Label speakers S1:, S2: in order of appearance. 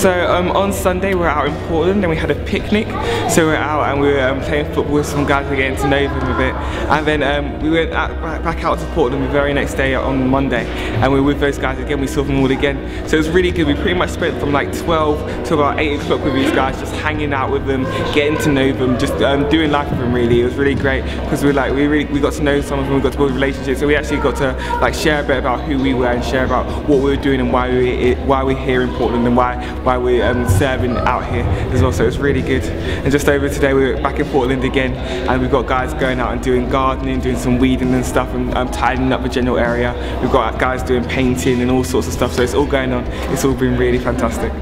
S1: So um, on Sunday we were out in Portland and we had a picnic. So we were out and we were um, playing football with some guys, we were getting to know them a bit. And then um, we went back out to Portland the very next day on Monday and we were with those guys again, we saw them all again. So it was really good, we pretty much spent from like 12 to about 8 o'clock with these guys, just hanging out with them, getting to know them, just um, doing life with them really. It was really great because we like, we really, we got to know some of them, we got to build relationships. So we actually got to like share a bit about who we were and share about what we were doing and why we why we're here in Portland and why why we're um, serving out here as well. So it's really good. And just over today, we're back in Portland again, and we've got guys going out and doing gardening, doing some weeding and stuff, and um, tidying up the general area. We've got guys doing painting and all sorts of stuff. So it's all going on. It's all been really fantastic.